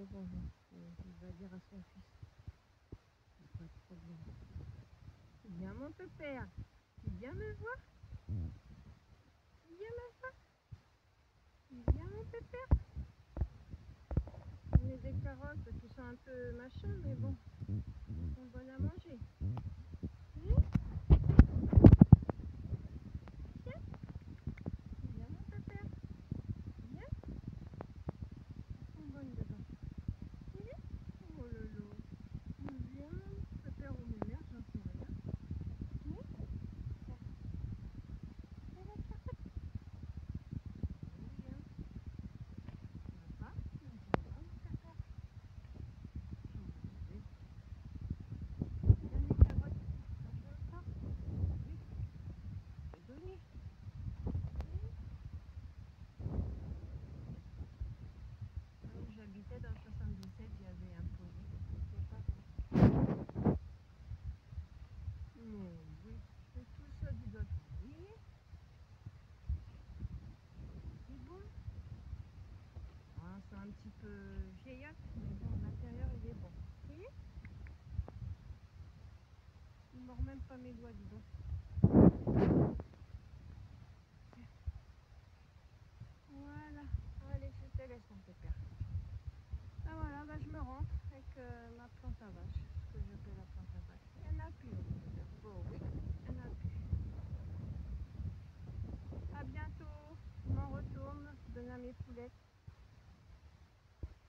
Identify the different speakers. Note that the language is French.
Speaker 1: Hein. Il va dire à son fils. Pas de problème. Viens mon père. Viens me voir. Viens me voir. Viens mon pépère. On est des carottes parce qu'ils sont un peu machin, mais bon. un petit peu vieillottes, mais bon, l'intérieur il est bon. Il ne mord même pas mes doigts, dis donc. Voilà. Allez, je te laisse, mon pépère. Ah voilà, bah, je me rentre avec euh, ma plante à vache, ce que j'appelle la plante à vache. Il n'y en a plus, Bon, oh, oui, plus. À bientôt, je m'en retourne, donne à mes poulettes.